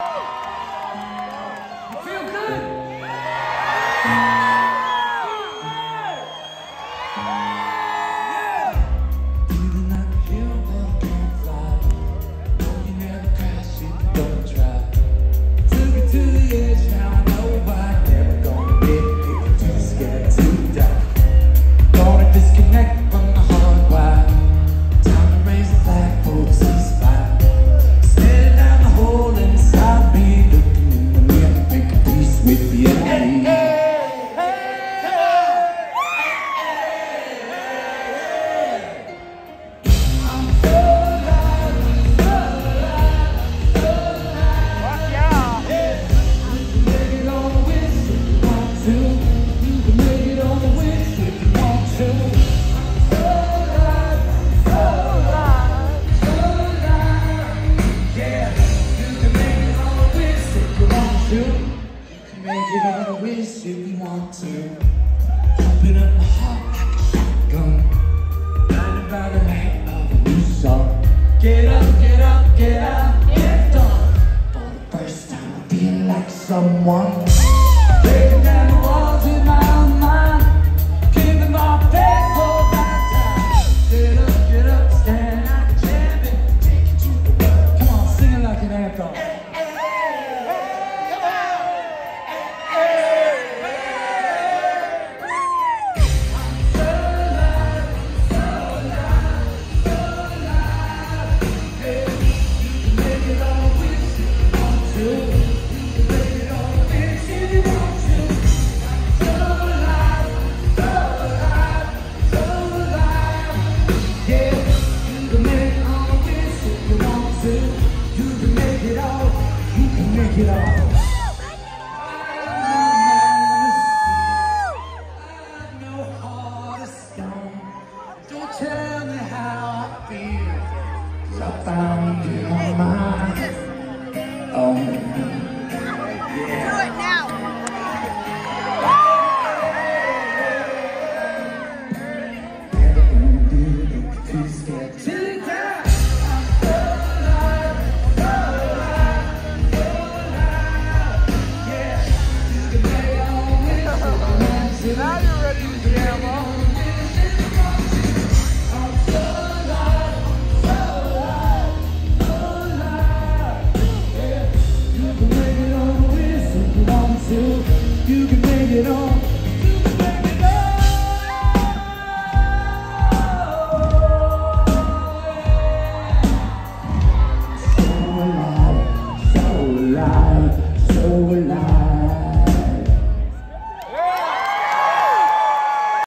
Feel make it the wish if you want to. Open up my heart like a shotgun. Blinded by the light of a new song. Get up, get up, get up, get done. For the first time, I feel like someone. Breaking down the walls in my mind. Giving. Get up, get up, stand a champion. Take it to the. Come on, sing it like an anthem. Tell me how I feel. 'cause I found you on my You can make it on.